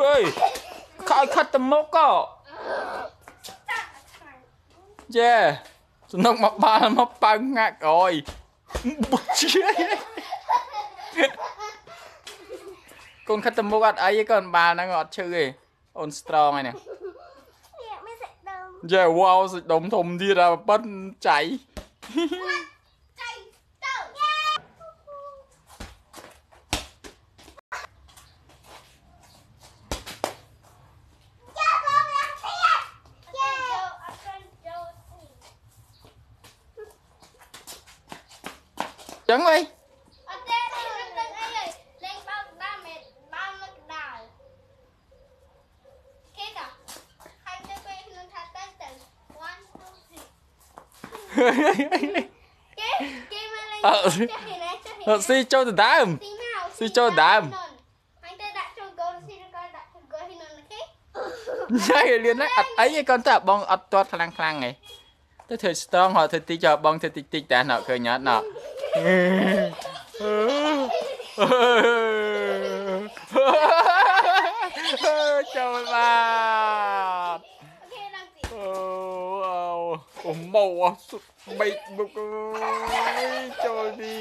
ហេខោខិតទៅមុខក៏យេសំណុកមកបាល់មកប៉ៅងាក់អយបុជាកូនខិតទៅមុខអត់អីទេកូនបាល់ហ្នឹងអត់ឈឺទេអូន strong ហើយនេះយេវ៉ាវសាច់ដុំធំទៀតអាប៉ិនចៃ Trấn đi ờ, si cho từ đam si cho đam đám nhai liền nó ắt ấy con ta bong ắt toát khăng khăng này tới thử strong họ thử tí cho bong thử tí tí đã nọ cười nhát nọ เจ้าลาดโอ้โหาผมเมาอสุดไม่บุกเลยจ้าดี